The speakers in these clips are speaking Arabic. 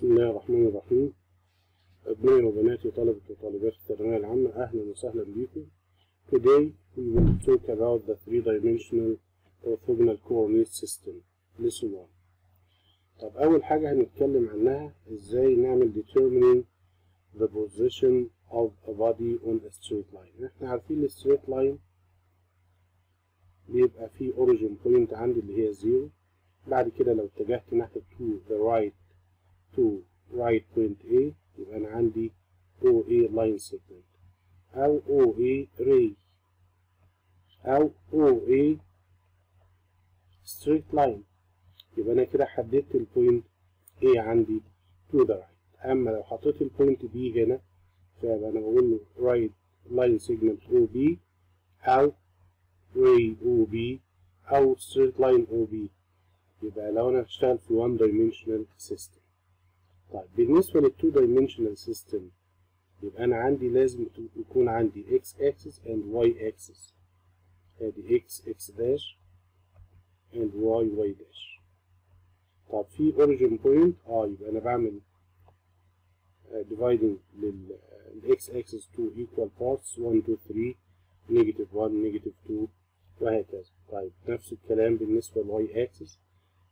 بسم الله الرحمن الرحيم أبنائي وبناتي طلبة وطالبات الثانوية العامة أهلا وسهلا بكم Today we will talk about the three-dimensional orthogonal coordinate system lesson 1 طب أول حاجة هنتكلم عنها إزاي نعمل determining the position of a body on a straight line إحنا عارفين ال straight line بيبقى فيه origin point عندي اللي هي zero بعد كده لو اتجهت ناحية to the right to right point A يبقى أنا عندي OA line segment أو OA ray أو OA straight line يبقى أنا كده حددت ال point A عندي to the right أما لو حطيت ال point B هنا فيبقى أنا بقول له right line segment OB أو ray OB أو straight line OB يبقى لو أنا هشتغل في one dimensional system طيب بالنسبة لل two dimensional system يبقى أنا عندي لازم يكون عندي x axis and y axis ادي x x dash and y y dash طب في origin point آه يبقى أنا بعمل uh, dividing لل uh, x axis to equal parts 1 2 3 negative 1 negative 2 وهكذا طيب نفس الكلام بالنسبة لل y axis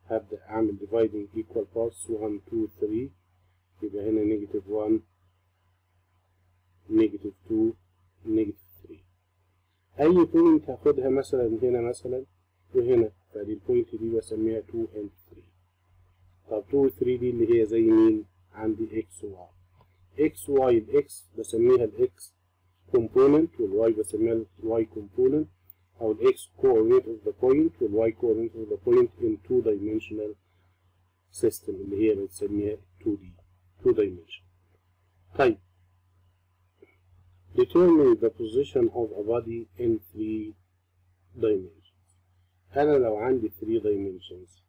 هبدأ أعمل dividing equal parts 1 2 3 يبقى هنا negative 1 negative 2 negative 3 أي point هاخدها مثلا هنا مثلا وهنا فدي ال point دي بسميها 2 and 3 طب 2 و 3 دي اللي هي زي مين؟ عندي x و y x y الx بسميها الx component والy بسميها الy component أو الx coordinate of the point والy coordinate of the point in two dimensional system اللي هي بنسميها 2D two dimension طيب determine the position of a body in three dimensions أنا لو عندي three dimensions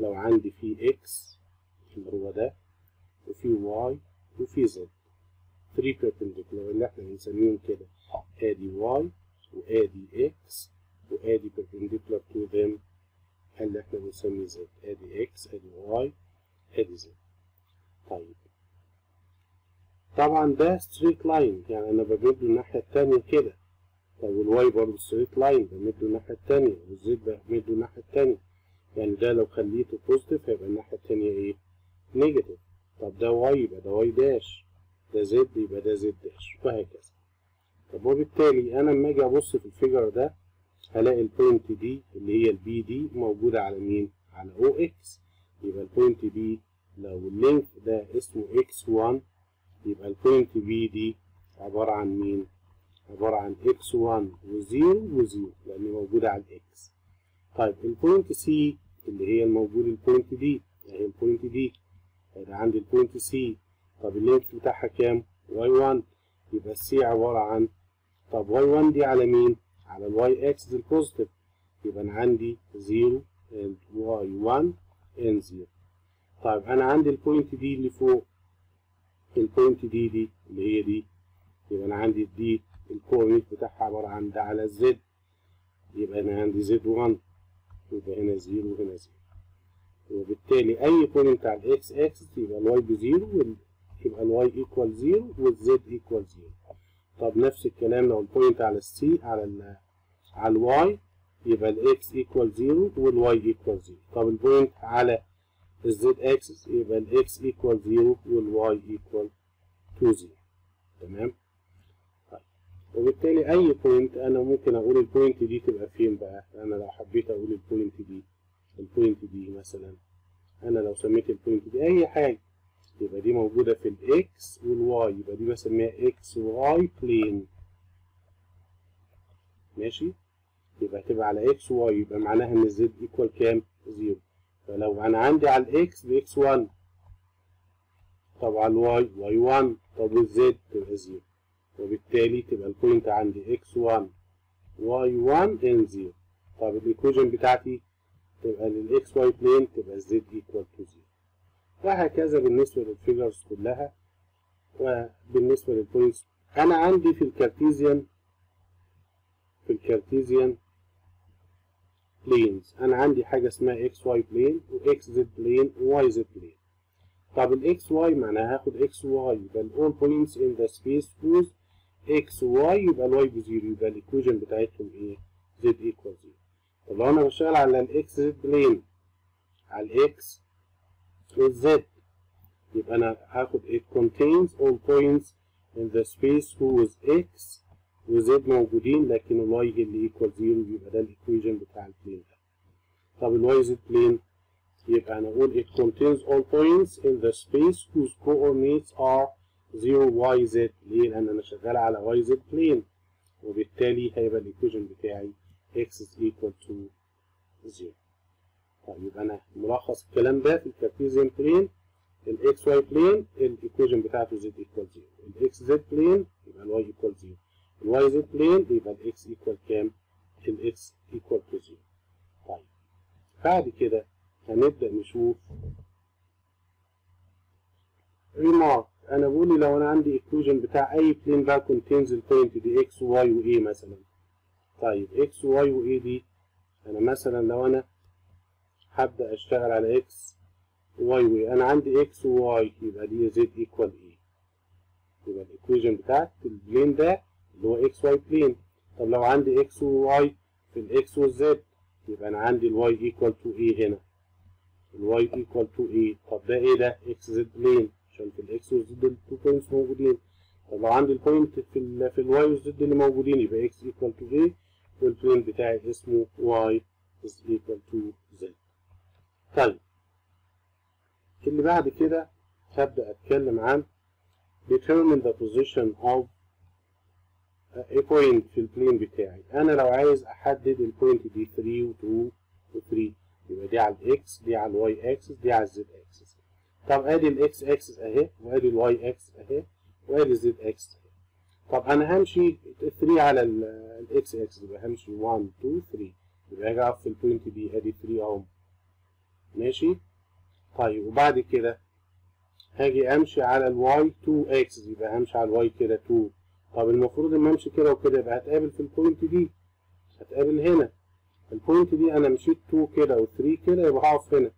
لو عندي في x اللي هو ده وفي y وفي z three perpendicular اللي إحنا بنسميهم كده ادي y وادي x وادي perpendicular to them اللي إحنا بنسميه z ادي x ادي y ادي z طيب طبعا ده straight line يعني أنا بمد الناحية التانية كده. طب وال y برضه straight line بمد الناحية التانية وال z بمد الناحية التانية. يعني ده لو خليته positive هيبقى الناحية التانية إيه؟ negative طب ده y يبقى ده y dash ده z يبقى ده z dash وهكذا. طب وبالتالي أنا لما أجي أبص في ال figure ده هلاقي ال point دي اللي هي ال B دي موجودة على مين؟ على أو x يبقى ال point B لو ال length ده اسمه x1 يبقى ال point B دي عبارة عن مين؟ عبارة عن x1 و0 و0 لأن موجودة على ال x. طيب ال point C اللي هي الموجود ال point دي هي ال point دي هيبقى عندي ال point C طب ال length بتاعها كام؟ y1 يبقى ال C عبارة عن طب y1 دي على مين؟ على ال y axis ال positive يبقى أنا عندي 0 and y1 and 0 طيب أنا عندي ال point D اللي فوق. ال point D دي اللي هي دي. يبقى أنا عندي D ال coordinate بتاعها عبارة عن ده على ال z يبقى أنا عندي z 1 يبقى هنا 0 وهنا 0 وبالتالي أي point على الاكس اكسس يبقى ال y ب zero يبقى ال y equal 0 وال z equal 0 طب نفس الكلام لو ال point على ال C على على ال y يبقى ال x equal 0 وال y equal 0 طب ال point على الزد اكسس يبقى ال x equal 0 وال y equal to 0 تمام؟ طيب. وبالتالي أي point أنا ممكن أقول ال point دي تبقى فين بقى؟ أنا لو حبيت أقول ال point دي ال point دي مثلا. أنا لو سميت ال point دي أي حاجة. يبقى دي موجودة في ال x وال y يبقى دي بسميها x y plane ماشي؟ يبقى هتبقى على x y يبقى معناها إن ال z equal كام؟ 0 فلو أنا عندي على الإكس بإكس 1 طب على ال y y 1 طب وال z تبقى 0 وبالتالي تبقى ال point عندي إكس 1 واي 1 إن 0 طب ال equation بتاعتي تبقى لل x y plane تبقى ال z equal to 0 وهكذا بالنسبة لل figures كلها. وبالنسبة لل points أنا عندي في ال Cartesian في ال Cartesian planes أنا عندي حاجة اسمها x y plane و x z plane و y z plane طب ال x y معناها هاخد x y يبقى all points in the space whose x y يبقى ال y ب zero يبقى ال equation بتاعتهم إيه؟ z equal zero طب لو أنا بشتغل على ال x z plane على ال x وال z يبقى أنا هاخد it contains all points in the space whose x وz موجودين لكن ال y هي اللي equal zero يبقى ده ال equation بتاع ال plane ده. طب ال y z plane يبقى أنا أقول it contains all points in the space whose coordinates are 0 y z. ليه؟ لأن أنا شغال على y z plane. وبالتالي هيبقى ال equation بتاعي x is equal to 0 طيب أنا ملخص الكلام ده في ال Cartesian plane ال x y plane ال equation بتاعته z equal 0 ال x z plane يبقى ال y equal 0 ال y z plane يبقى ال x equal كام؟ ال x equal to 0 طيب. بعد كده هنبدأ نشوف remark. أنا بقول لو أنا عندي equation بتاع أي plane بقى contains ال point دي x y و a مثلا. طيب. X y و a دي أنا مثلا لو أنا هبدأ أشتغل على x y و a. أنا عندي x و y يبقى دي z equal a. يبقى ال equation بتاعت ال plane ده اللي هو x y plane. طب لو عندي x و y في الاكس والزد يبقى أنا عندي ال y equal to a هنا. ال y equal to a. طب ده إيه ده؟ X z plane. عشان في ال x وال z ال two points موجودين. طب لو عندي ال point في ال في ال y وال z اللي موجودين يبقى x equal to a. وال plane بتاعي اسمه y is equal to z. طيب. اللي بعد كده هبدأ أتكلم عن determine the position of point في ال plane بتاعي. أنا لو عايز أحدد ال point دي 3 و 2 و 3 يبقى دي على ال x دي على ال y axis دي على الزد اكسس طب أدي الاكس اكسس أهي وأدي الواي اكسس أهي وأدي الزد اكسس أهي. طب أنا همشي 3 على الاكس اكسس يبقى همشي 1 2 3 يبقى هاجي أقف في ال point دي أدي 3 أهو. ماشي؟ طيب وبعد كده هاجي أمشي على ال y 2 axis يبقى همشي على ال y كده 2 طب المفروض اما أمشي كده وكده يبقى هتقابل في ال point دي. هتقابل هنا. ال point دي أنا مشيت 2 كده و3 كده يبقى هقف هنا.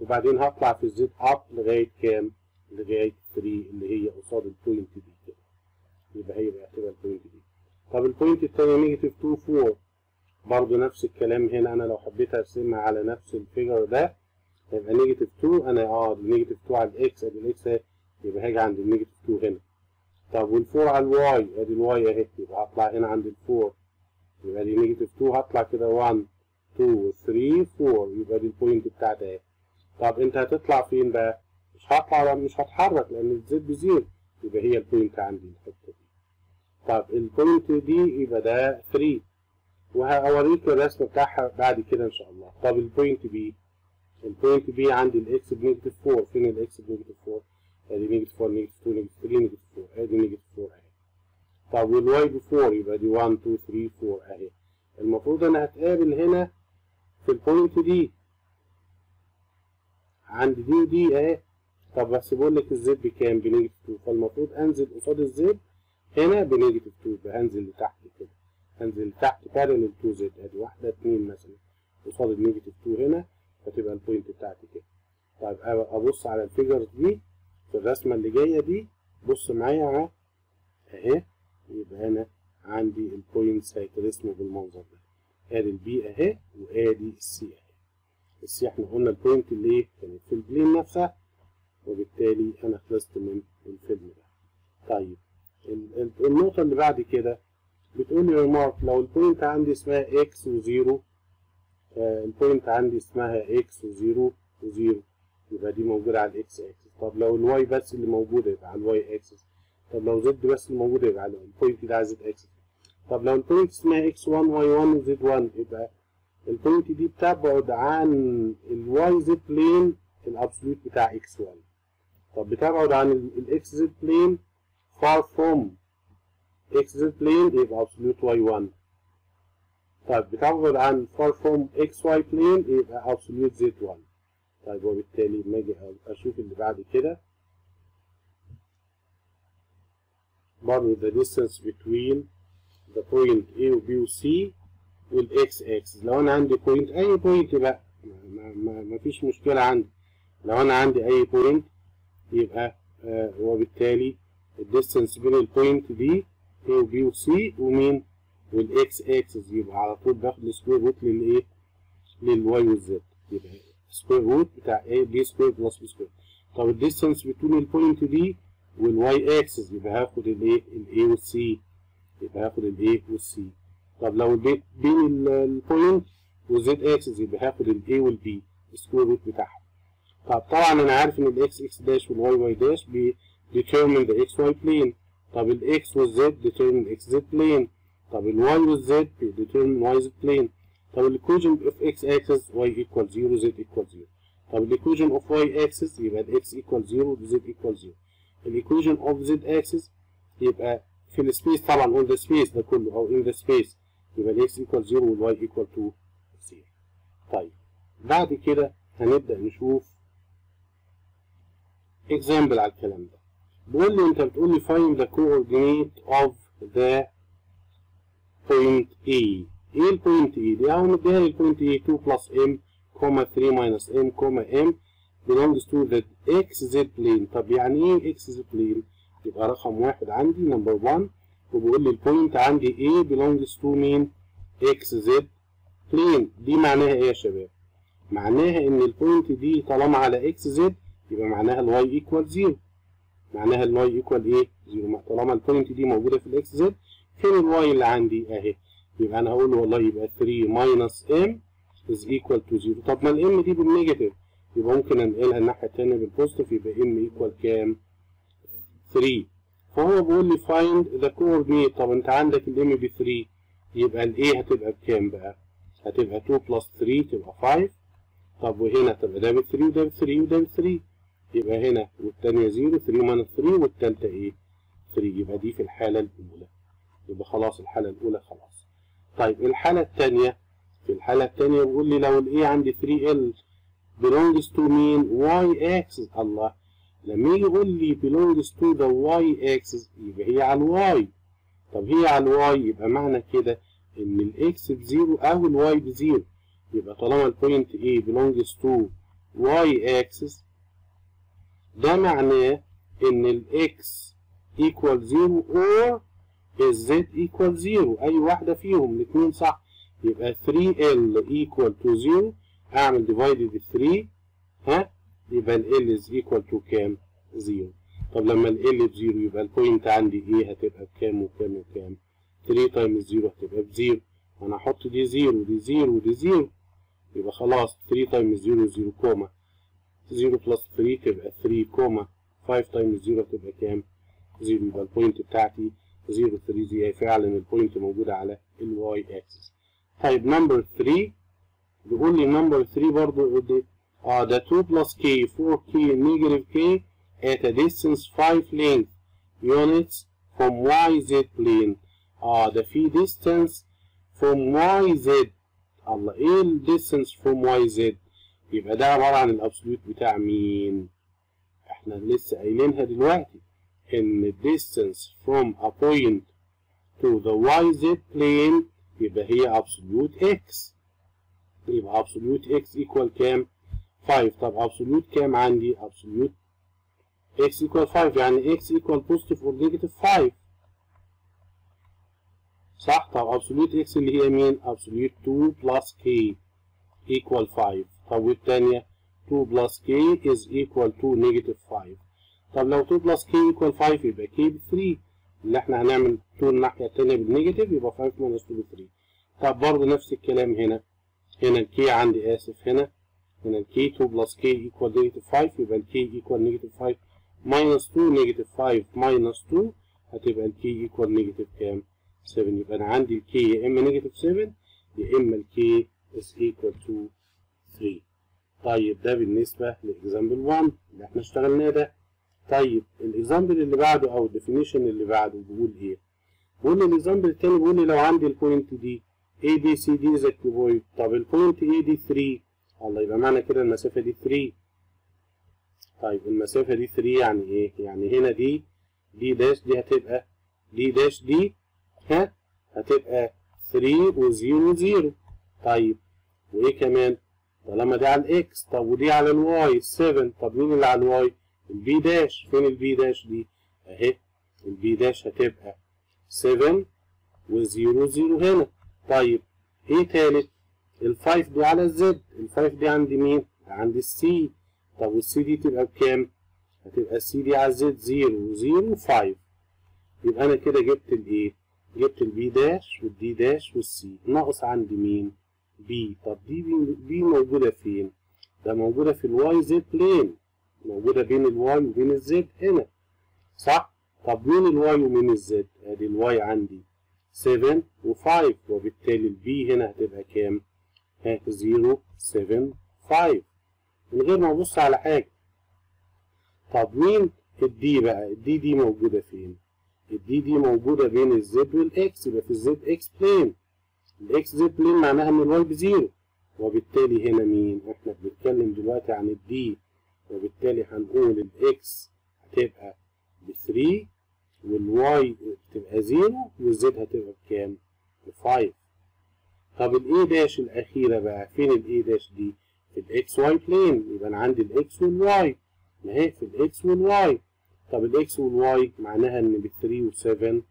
وبعدين هطلع في ال z up لغاية كام؟ لغاية 3 اللي هي قصاد ال point دي كده. يبقى هي بقى هتبقى ال point دي. طب ال point التانية negative 2 4 برضه نفس الكلام هنا. أنا لو حبيت أرسمها على نفس ال figure ده يبقى negative 2 أنا آه negative 2 على ال x ادي ال x يبقى هاجي عند ال negative 2 هنا. طب وال four على ال y؟ ادي ال y اهي يبقى هطلع هنا عند ال four. يبقى دي negative 2 هطلع كده 1 2 3 4 يبقى دي ال point بتاعتي اهي. طب انت هتطلع فين بقى؟ مش هطلع مش هتحرك لأن ال z ب zero. يبقى هي ال point عندي الحتة دي. طب ال point دي يبقى ده 3 وهوريك الرسم بتاعها بعد كده إن شاء الله. طب ال point B ال point B عندي ال x ب negative 4 فين ال x ب negative 4 ادي negative 4 negative 2 negative 3 negative 4 ادي negative 4 اهي طب وال y ب 4 يبقى دي 1 2 3 4 اهي المفروض أنا هتقابل هنا في ال point دي عند دي ودي اهي طب بس بقول لك ال z بكام ب negative 2 فالمفروض انزل قصاد ال z هنا ب negative 2 يبقى هنزل لتحت كده هنزل لتحت parallel to z ادي واحدة 2 مثلا قصاد ال negative 2 هنا فتبقى ال point بتاعتي كده طيب ابص على ال figures دي في الرسمة اللي جاية دي بص معايا أهي يبقى هنا عندي ال points هيترسموا بالمنظر ده. ادي ال B أهي وادي ال C أهي. ال C إحنا قلنا ال point اللي إيه؟ كانت في ال plane نفسها وبالتالي أنا خلصت من الفيلم ده. طيب النقطة اللي بعد كده بتقول لي ريمارك لو البوينت عندي اسمها إكس وزيرو البوينت عندي اسمها إكس وزيرو وزيرو يبقى دي موجودة على الإكس أكسس. طب لو ال y بس اللي موجودة يبقى على ال y axis. طب لو z بس اللي موجودة يبقى على ال point ده على z axis. طب لو ال point اسمها x1 y1 وz1 يبقى ال point دي بتبعد عن ال y z plane ال absolute بتاع x1 طب بتبعد عن ال x z plane far from x z plane يبقى absolute y1 طيب بتبعد عن far from xy plane يبقى absolute z1 طيب وبالتالي لما أجي أشوف اللي بعد كده برضه the distance between the point A و B و C والإكس إكس لو أنا عندي point أي point بقى ما, ما, ما فيش مشكلة عندي. لو أنا عندي أي point يبقى آه وبالتالي الديستنس بين البوينت دي A وبي وسي ومين؟ والاكس اكسس يبقى على طول باخد ال square root للايه لل y وال z يبقى square root بتاع A B square plus C square طب ال distance بين ال point دي وال y axis يبقى هاخد الايه الاي والسي يبقى هاخد الاي والسي طب لو البيت بين البوينت والزد اكسس يبقى هاخد الاي والبي السكوير روت بتاعهم طب طبعا أنا عارف إن ال x x dash وال y y dash بي determine the xy plane. طب الاكس والزد determine x z plane. طب ال y وال z determine y z plane. طب ال equation of x axis y equal 0 z equal 0 طب ال equation of y axis يبقى ال x equal 0 و z equal 0 ال equation of z axis يبقى في ال space طبعا on the space ده كله أو in the space. يبقى ال x equal 0 وال y equal 2 0 طيب بعد كده هنبدأ نشوف example على الكلام ده. بيقول لي أنت بتقول لي find the coordinate of the point A. إيه ال point A دي اهو مديها لي ال point A 2 plus m comma 3 minus m comma m belongs to the xz plane. طب يعني إيه xz plane يبقى رقم واحد عندي number 1 وبيقول لي ال point عندي A belongs to مين؟ Xz plane. دي معناها إيه يا شباب؟ معناها إن ال point دي طالما على xz يبقى معناها ال y equal 0 معناها ال y equal إيه 0 طالما ال point دي موجودة في ال x z فين ال y اللي عندي أهي؟ يبقى أنا هقول والله يبقى 3 minus m is equal to 0 طب ما ال m دي بال negative يبقى ممكن أنقلها الناحية الثانية بال positive يبقى m equal كام؟ 3 فهو بيقول لي find the coordinate طب أنت عندك ال m ب 3 يبقى ال A هتبقى بكام بقى؟ هتبقى 2 plus 3 تبقى 5 طب وهنا تبقى ده ب 3 وده ب 3 وده ب 3 يبقى هنا والتانية 0 3 minus 3 والتالتة إيه؟ 3 يبقى دي في الحالة الأولى. يبقى خلاص الحالة الأولى خلاص. طيب الحالة التانية في الحالة التانية بيقول لي لو ال A عندي 3L belongs to مين y axis. الله. لما يجي يقول لي belongs to the y axis يبقى هي على ال y. طب هي على ال y يبقى معنى كده إن ال x ب zero أو ال y ب zero. يبقى طالما ال point A belongs to y axis ده معناه إن ال x equal 0 or ال z equal 0 أي واحدة فيهم الاثنين صح. يبقى 3L equal to 0 أعمل divided 3 ها؟ يبقى ال is equal to كام؟ 0 طب لما ال ب 0 يبقى ال point عندي إيه هتبقى بكام وكام وكام؟ 3 times 0 هتبقى ب 0 وأنا أحط دي 0 ودي 0 ودي 0 يبقى خلاص 3 times 0 0 comma. 0 plus 3 تبقى 3 comma. 5 times 0 تبقى كام؟ 0 يبقى ال point بتاعتي 0 3 دي فعلا ال point موجودة على ال y axis. طيب number 3 بيقول لي number 3 برضه آه ده 2 plus k 4k negative k at a distance 5 length units from yz plane. آه ده في distance from yz الله إيه ال distance from yz؟ يبقى ده عبارة عن الابسوليوت بتاع مين؟ إحنا لسه قايلينها دلوقتي ان distance from a point to the yz plane يبقى هي absolute x يبقى absolute x equal كام؟ 5 طب absolute كام عندي؟ absolute x equal 5 يعني x equal positive or negative 5 صح؟ طب absolute x اللي هي مين؟ absolute 2 plus k equal 5 طب والتانية 2 plus k is equal to negative 5 طب لو 2 plus k equal 5 يبقى k ب 3 اللي إحنا هنعمل 2 الناحية التانية بالنيجاتيف يبقى 5 minus 2 ب 3 طب برضه نفس الكلام هنا. هنا ال k عندي آسف هنا. هنا ال k 2 plus k equal negative 5 يبقى ال k equal negative 5 minus 2 negative 5 minus 2 هتبقى ال k equal negative كام؟ 7 يبقى أنا عندي ال k يا إما negative 7 يا إما ال k is equal to 3 طيب ده بالنسبة ل example 1 اللي إحنا اشتغلناه ده. طيب ال example اللي بعده أو ال definition اللي بعده بيقول إيه؟ بيقول لي ال example التاني بيقول لي لو عندي ال point دي B C D is a cuboid طب ال point A دي 3 الله يبقى معنى كده المسافة دي 3 طيب المسافة دي 3 يعني إيه؟ يعني هنا دي دي داش D هتبقى D dash دي ها هتبقى 3 و0 0 طيب وإيه كمان؟ طالما دي على ال x طب ودي على ال y 7 طب مين اللي على ال y ال B dash فين ال B dash دي؟ أهي. ال B dash هتبقى 7 و zero zero هنا. طيب إيه تالت؟ ال five دي على ال z ال five دي عند مين؟ عند ال C طب وال C دي تبقى بكام؟ هتبقى ال C دي على ال z zero و zero five يبقى أنا كده جبت الايه جبت ال B dash وال D dash وال C ناقص عندي مين؟ B طب دي B موجودة فين؟ ده موجودة في ال y z plane موجودة بين ال y وبين ال z هنا. صح؟ طب مين ال y ومين ال z ادي ال y عندي 7 و5 وبالتالي ال B هنا هتبقى كام؟ ها 0 7 5 من غير ما ابص على حاجة. طب مين ال D بقى؟ ال D دي موجودة فين؟ ال D دي موجودة بين الزد والاكس يبقى في ال z x plane. ال x z plane معناها إن ال y ب zero. وبالتالي هنا مين؟ إحنا بنتكلم دلوقتي عن ال D وبالتالي هنقول ال x هتبقى ب 3 وال y بتبقى 0 وال z هتبقى بكام؟ ب 5 طب ال A dash الأخيرة بقى فين ال A dash دي؟ في ال x y plane يبقى أنا عندي ال x وال y ما هي في ال x وال y طب ال x وال y معناها إن ب 3 و7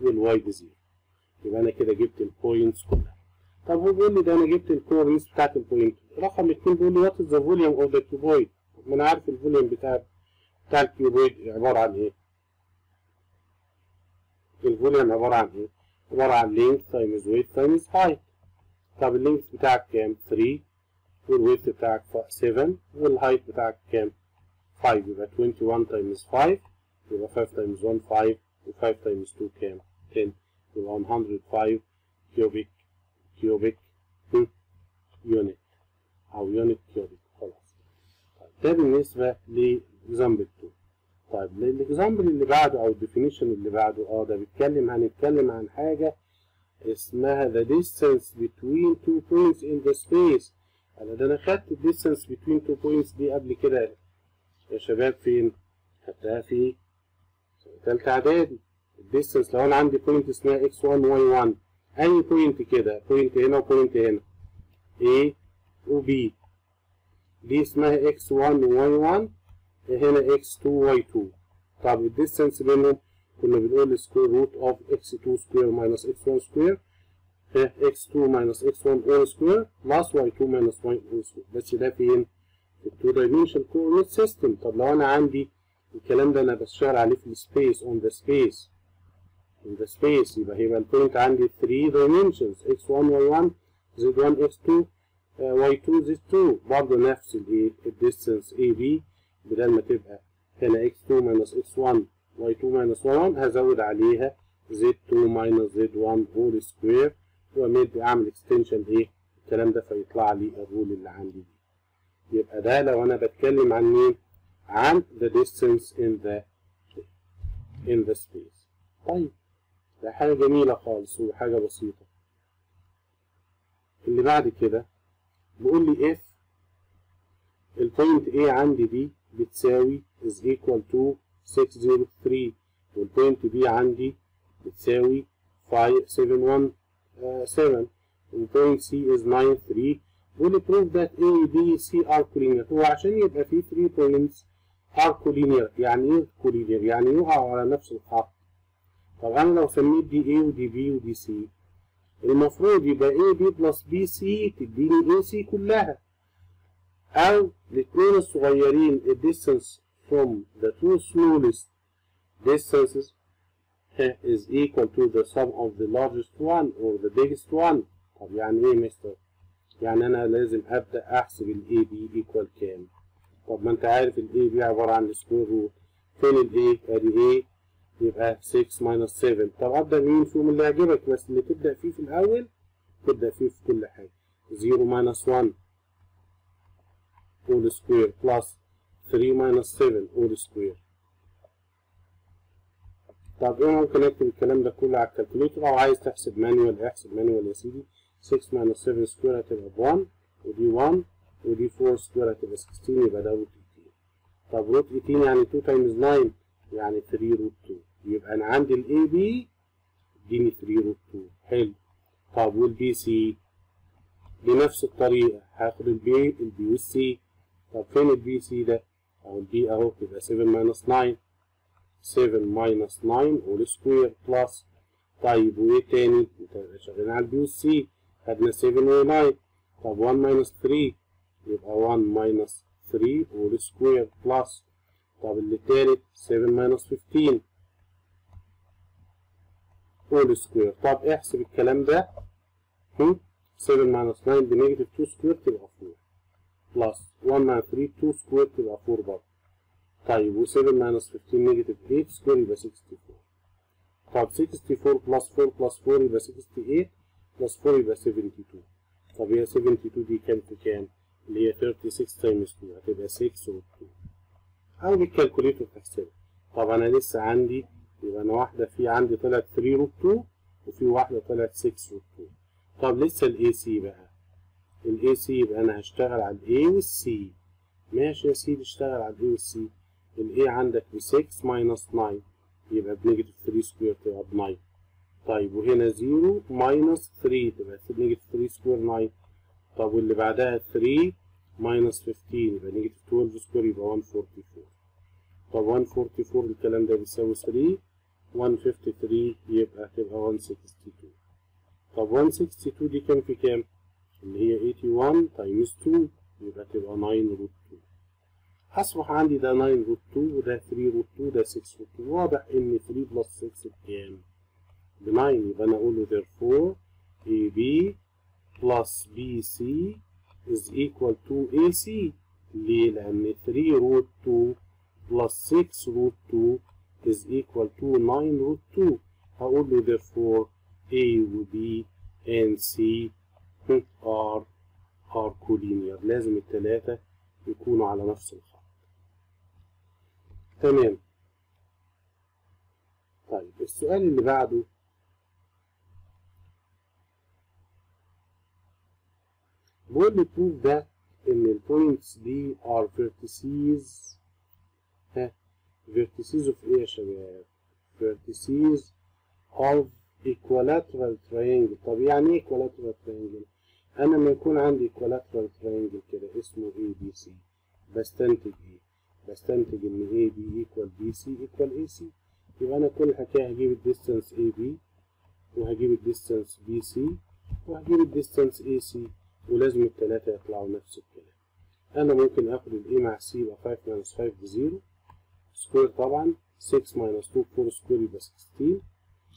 وال y ب 0 يبقى أنا كده جبت ال points كلها. طب هو بيقول لي ده أنا جبت ال coordinates بتاعت ال point رقم 2 بيقول لي what is the volume of the cuboid ما أنا عارف ال volume بتاع بتاع ال cuboid عبارة عن إيه؟ ال volume عبارة عن إيه؟ عبارة عن length times width times height طب ال length بتاعك كام؟ 3 وال width بتاعك 7 وال height بتاعك كام؟ 5 يبقى 21 times 5 يبقى 5 times 1 5 و5 times 2 كام؟ 10 يبقى 105 cubic cubic unit أو unit cubic ده بالنسبة ل example 2 طيب ال example اللي بعده أو ال definition اللي بعده آه ده بيتكلم هنتكلم عن حاجة اسمها the distance between two points in the space. أنا ده أنا خدت ال distance between two points دي قبل كده. يا شباب فين؟ خدتها في تالتة إعدادي. ال distance لو أنا عندي point اسمها x1 y1 أي point كده point هنا وبوينت هنا. A و B. دي اسمها x1 y1 هنا x2 y2 طب ال distance بينهم كنا بنقول square root of x2 square minus x1 square x2 minus x1 all square plus y2 minus y all square بس ده فين؟ في ال two dimension coordinate system طب لو أنا عندي الكلام ده أنا بشتغل عليه في ال space on the space in the space يبقى هيبقى ال point عندي 3 dimensions x1 y1 z1 x2 uh, y2 z2 برضه نفس الايه ال distance AB بدل ما تبقى هنا x2 minus x1 y2 minus y1 هزود عليها z2 minus z1 whole square وامد أعمل extension إيه الكلام ده فيطلع لي ال rule اللي عندي دي. يبقى ده لو أنا بتكلم عن مين؟ عن the distance in the in the space. طيب ده حاجة جميلة خالص وحاجة بسيطة. اللي بعد كده بيقول لي if ال point A عندي دي بتساوي is equal to 603 وال point B عندي بتساوي 517 وال point C is 93 بيقول لي prove that A B C are collinear. هو عشان يبقى فيه 3 points are collinear. يعني إيه collinear؟ يعني يقعوا على نفس الخط طب أنا لو سميت دي A ودي B ودي C المفروض يبقى A B plus B C تديني A C كلها أو الاثنين الصغيرين ال distance from the two smallest distances is equal to the sum of the largest one or the biggest one طب يعني إيه مستر؟ يعني أنا لازم أبدأ أحسب ال AB equal كام؟ طب ما أنت عارف ال AB عبارة عن ال square root فين ال A؟ أدي A يبقى 6 minus 7 طب أبدأ مين فيهم اللي يعجبك بس اللي تبدأ فيه في الأول تبدأ فيه في كل حاجة. 0 minus 1 all square plus 3 minus 7 all square. طب إيه ممكن أكتب الكلام ده كله على ال calculator؟ أو عايز تحسب manual احسب manual يا سيدي. 6 minus 7 square هتبقى ب 1 ودي 1 ودي 4 square هتبقى 16 يبقى ده root 18 طب root 18 يعني 2 times 9 يعني 3 root 2 يبقى أنا عندي ال AB إديني 3 root 2 حلو. طب وال BC بنفس الطريقة. هاخد ال B ال B وال C طب فين ال BC ده؟ أو ال B أهو يبقى 7 minus 9 7 minus 9 all square plus. طيب وإيه تاني؟ أنت شغالين على ال B وال C خدنا 7 و 9 طب 1 minus 3 يبقى 1 minus 3 all square plus. طب اللي تالت؟ 7 minus 15 all square. طب احسب الكلام ده. هم 7 minus 9 ب negative 2 square تبقى 4 plus 1 minus 3 2 square تبقى 4 برضه. طيب و 7 minus 15 negative 8 square يبقى 64 طب 64 بلس 4 plus 4 يبقى 68 plus 4 يبقى 72 طب هي 72 دي كام في كام؟ اللي هي 36 times 2 هتبقى 6 و 2 أو بال calculator تحسبها طب أنا لسه عندي يبقى أنا واحدة في عندي طلعت 3 root 2 وفي واحدة طلعت 6 root 2 طب لسه ال AC بقى. ال AC يبقى أنا هشتغل على ال A وال C ماشي يا سيدي اشتغل على الاي والسي الاي عندك ب 6 minus 9 يبقى ب negative 3 square تبقى ب 9 طيب وهنا 0 minus 3 تبقى negative 3 square 9 طب واللي بعدها 3 minus 15 يبقى negative 12 square يبقى 144 طب 144 الكلام ده بيساوي 3 153 يبقى هتبقى 162 طب 162 دي كام في كام؟ اللي هي 81 times 2 يبقى تبقى 9 root 2 هصبح عندي ده 9 root 2 وده 3 root 2 ده 6 root 2 واضح إن 3 plus 6 بكام؟ ب 9 يبقى أنا أقول له therefore AB plus BC is equal to AC ليه؟ لأن 3 root 2 plus 6 root 2 is equal to 9 root 2 هقول له therefore A و B and C are are collinear? لازم التلاتة يكونوا على نفس الخط. تمام. طيب السؤال اللي بعده. بيقول لي prove ده ان البوينتس دي are vertices vertices of إيه يا شباب vertices of equilateral triangle. طب يعني إيه equilateral triangle أنا لما يكون عندي equilateral triangle كده اسمه ABC بستنتج إيه؟ بستنتج إن AB equal BC equal AC يبقى أنا كل حكايه هجيب ال distance AB وهجيب ال distance BC وهجيب ال distance AC ولازم التلاتة يطلعوا نفس الكلام. أنا ممكن آخد ال A مع C يبقى 5 minus 5 ب zero square طبعا 6 minus 2 4 square يبقى 16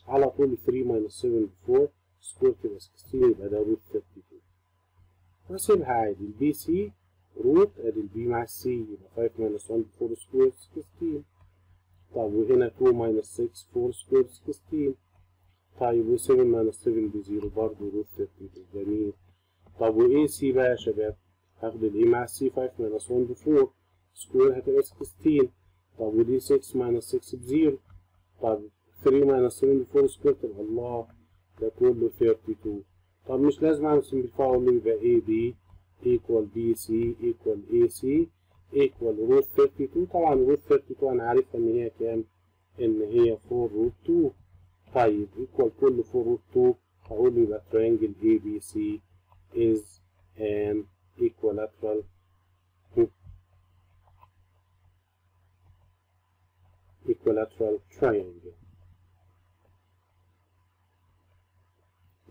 على طول 3 minus 7 ب 4 square تبقى 16 يبقى ده root 32 واسيبها عادي ال BC root ادي ال B مع ال C يبقى 5 minus 1 ب 4 square 16 طب وهنا 2 minus 6 4 square 16 طيب و 7 minus 7 ب 0 برضه root 32 جميل. طب و AC بقى يا شباب هاخد ال A مع ال C 5 minus 1 ب 4 square هتبقى 16 طب ودي 6 minus 6 ب 0 طب 3 minus 7 ب 4 square تبقى الله ده كله 32 طب مش لازم أقول له يبقى AB equal BC equal AC equal root 32 طبعا root 32 أنا عارفها إن هي كام؟ إن هي 4 root 2 طيب equal كله 4 root 2 هقول له يبقى triangle ABC is an equilateral equilateral triangle.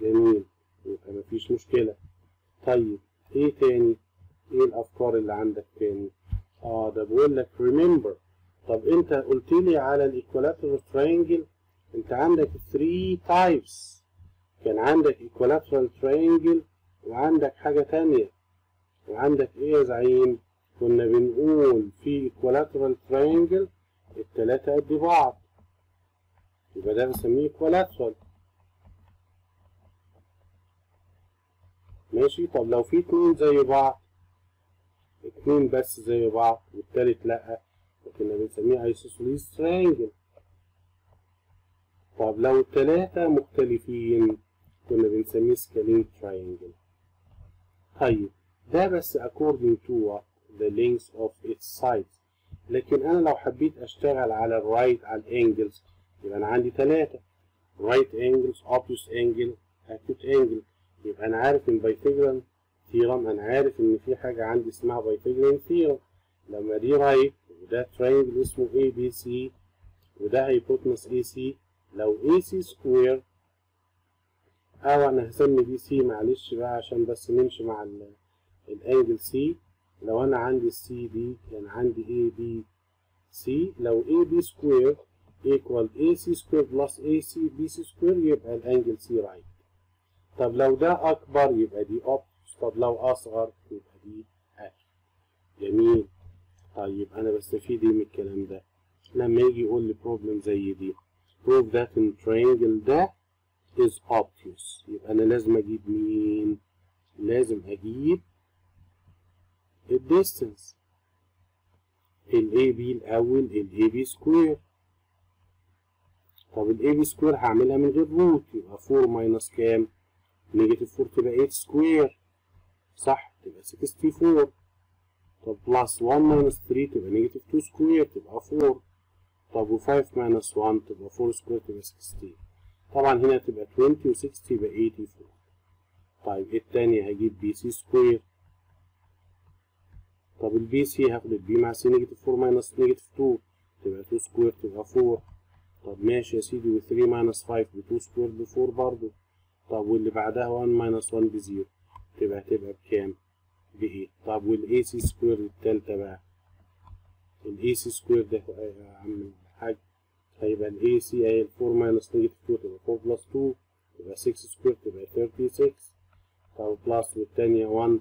جميل. يبقى مفيش مشكلة. طيب إيه تاني؟ إيه الأفكار اللي عندك تاني؟ آه ده بقول لك remember. طب أنت قلت لي على الايكوالاترال triangle أنت عندك 3 types. كان عندك equilateral triangle وعندك حاجة تانية. وعندك إيه يا زعيم؟ كنا بنقول في equilateral triangle التلاتة قد بعض. يبقى ده بنسميه equilateral ماشي؟ طب لو في اتنين زي بعض اتنين بس زي بعض والتالت لأ كنا بنسميه isosceles triangle طب لو التلاتة مختلفين كنا بنسميه scalene triangle طيب ده بس according to what the length of its sides. لكن أنا لو حبيت أشتغل على ال right على ال angles يبقى أنا عندي تلاتة. right angles obtuse angle acute angle. يبقى أنا عارف إن Pythagorean theorem أنا عارف إن في حاجة عندي اسمها Pythagorean theorem لما دي right وده triangle اسمه ABC وده hypotenuse AC لو AC square أو أنا هسمي DC معلش بقى عشان بس نمشي مع ال angle C لو أنا عندي السي دي يعني عندي ABC لو AB square equal AC square plus AC BC square يبقى ال angle C right طب لو ده أكبر يبقى دي obtuse طب لو أصغر يبقى دي acute جميل. طيب أنا بستفيد إيه من الكلام ده؟ لما يجي يقول لي problem زي دي prove that in triangle ده is obtuse يبقى أنا لازم أجيب مين؟ لازم أجيب ال distance ال AB الأول ال AB square طب ال AB square هعملها من غير root يبقى 4 minus كام؟ negative 4 تبقى 8 square صح؟ تبقى 64 طب plus 1 minus 3 تبقى negative 2 square تبقى 4 طب و5 minus 1 تبقى 4 square تبقى 16 طبعا هنا تبقى 20 و6 يبقى 84 طيب التانية هجيب BC square طب ال BC هاخد ال B مع C negative 4 minus negative 2 تبقى 2 square تبقى 4 طب ماشي يا سيدي و 3 minus 5 ب 2 square ب 4 برضه. طب واللي بعدها 1 minus 1 ب zero تبقى هتبقى بكام؟ ب 8 طب وال AC square التالتة بقى؟ ال AC square ده يا عم الحاج هيبقى ال AC اهي 4 minus negative 2 تبقى 4 plus 2 تبقى 6 square تبقى 36 طب plus والتانية 1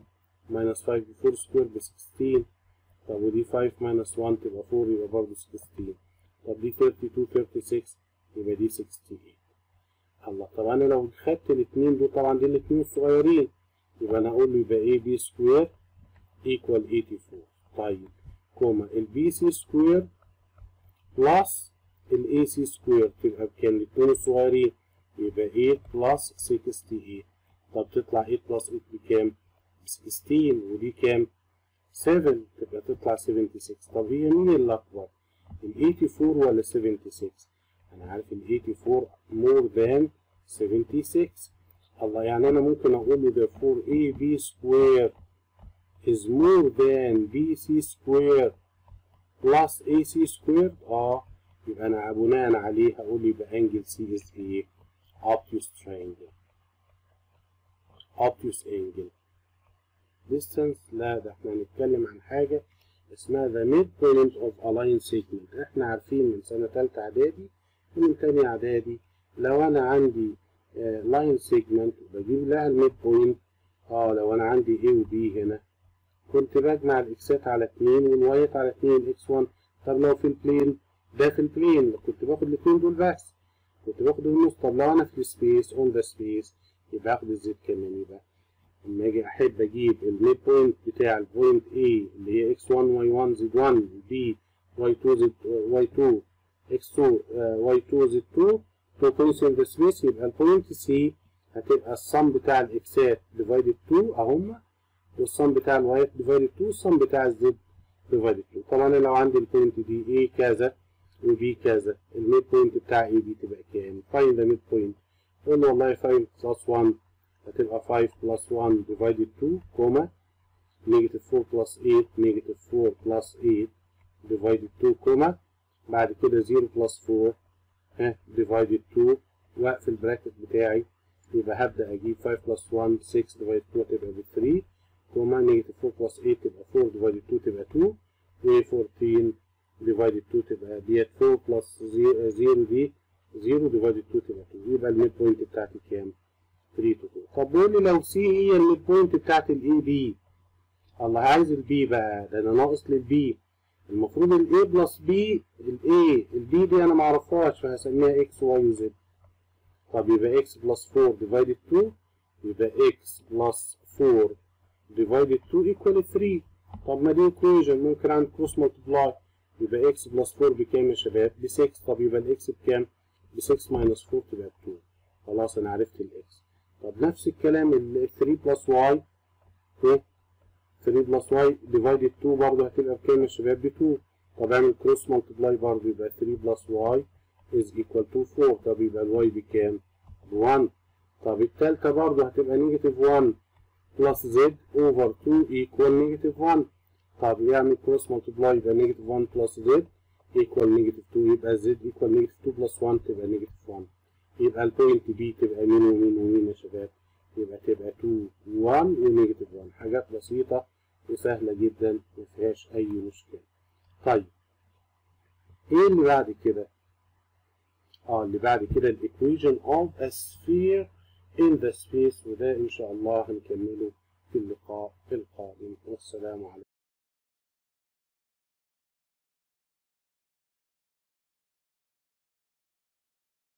minus 5 ب 4 square ب 16 طب ودي 5 minus 1 تبقى 4 يبقى برضه 16 طب دي 32 36 يبقى دي 68 الله طب أنا لو خدت الاثنين دول طبعا دي الاثنين الصغيرين يبقى أنا أقول له يبقى AB square equal 84 طيب comma ال BC square plus ال AC square تبقى بكام؟ الاثنين الصغيرين يبقى 8 plus 68 طب تطلع 8 plus 8 بكام؟ 16 ودي كام؟ 7 تبقى تطلع 76 طب هي مين اللي أكبر؟ ال 84 ولا 76 أنا عارف ال 84 more than 76 الله يعني أنا ممكن أقول ده 4 AB square is more than BC square plus AC squared. آه يبقى أنا بناء عليه هقول يبقى angle C is إيه obtuse triangle. Obtuse angle. Distance. لا ده إحنا هنتكلم عن حاجة اسمها the midpoint of a line segment. إحنا عارفين من سنة تالتة اعدادي ومن تاني اعدادي لو أنا عندي line segment بجيب لها ال midpoint آه لو أنا عندي A و B هنا. كنت بجمع ال x ات على اتنين وال y ات على اتنين x 1 طب لو في ال plane ده في ال plane كنت باخد الاتنين دول بس. كنت باخد النص. طب لو أنا في ال space on the space يبقى أخد ال z كمان يبقى لما أجي أحب أجيب ال midpoint بتاع ال point A اللي هي x1 y1 z1 b y2 z y2 x2 y2 z2 two points in the space يبقى ال point C هتبقى ال sum بتاع ال x ات divided 2 أهم وال sum بتاع ال y ات divided 2 وال sum بتاع ال z divided 2 طبعا أنا لو عندي ال point دي A كذا و B كذا ال midpoint بتاع AB تبقى كام؟ find the midpoint قول له والله 5 plus 1 هتبقى 5 plus 1 divided 2 comma negative 4 plus 8 negative 4 plus 8 divided 2 comma بعد كده 0 plus 4 ها divided 2 واقفل ال bracket بتاعي. يبقى هبدأ أجيب 5 plus 1 6 divided 2 تبقى ب 3 comma negative 4 plus 8 تبقى 4 divided 2 تبقى 2 و 14 divided 2 تبقى ديت 4 plus 0 دي 0 divided 2 تبقى 2 يبقى ال midpoint بتاعتي كام؟ 3 two 2 طب بيقول لي لو C هي ال midpoint بتاعت ال AB الله عايز ال B بقى. ده أنا ناقص لل B المفروض ال A plus B ال A ال B دي أنا معرفهاش فهسميها X Y و Z. طب يبقى X plus 4 divided 2 يبقى X plus 4 divided 2 equal 3 طب ما دي equation ممكن أعمل cross multiply. يبقى X plus 4 بكام يا شباب؟ ب 6 طب يبقى ال X بكام؟ ب 6 minus 4 تبقى ب 2 خلاص أنا عرفت ال X. طب نفس الكلام ال 3 plus Y 3 plus Y divided 2 برضه هتبقى بكام يا شباب؟ ب 2 طب اعمل cross multiply برضه يبقى 3 plus Y is equal to 4 طب يبقى ال Y بكام؟ ب 1 طب التالتة برضه هتبقى negative 1 plus Z over 2 equal negative 1 طب يعمل cross multiply يبقى negative 1 plus Z equal negative 2 يبقى Z equal negative 2 plus 1 تبقى negative 1 يبقى ال point B تبقى مين ومين ومين يا شباب؟ يبقى تبقى 2 1 و negative 1 حاجات بسيطة وسهلة جدا مفيهاش أي مشكلة. طيب. إيه اللي بعد كده؟ آه اللي بعد كده ال equation of a sphere in the space وده إن شاء الله هنكمله في اللقاء القادم. والسلام عليكم.